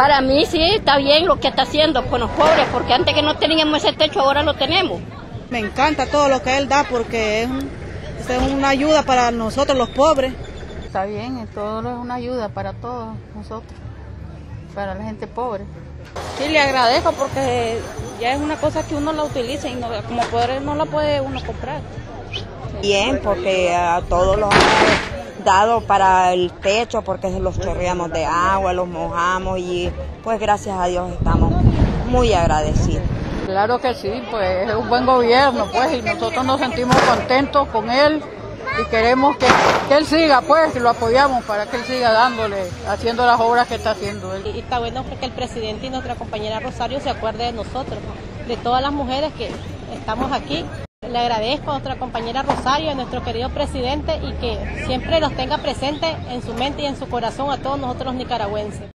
Para mí sí, está bien lo que está haciendo con los pobres, porque antes que no teníamos ese techo, ahora lo tenemos. Me encanta todo lo que él da porque es, es una ayuda para nosotros los pobres. Está bien, todo es una ayuda para todos nosotros, para la gente pobre. Sí, le agradezco porque ya es una cosa que uno la utiliza y no, como pobre no la puede uno comprar. Bien, porque a todos los hemos dado para el techo, porque los chorreamos de agua, los mojamos y pues gracias a Dios estamos muy agradecidos. Claro que sí, pues es un buen gobierno, pues, y nosotros nos sentimos contentos con él y queremos que, que, él siga, pues, que lo apoyamos para que él siga dándole, haciendo las obras que está haciendo él. Y está bueno porque el presidente y nuestra compañera Rosario se acuerde de nosotros, de todas las mujeres que estamos aquí. Le agradezco a nuestra compañera Rosario, a nuestro querido presidente y que siempre los tenga presentes en su mente y en su corazón a todos nosotros los nicaragüenses.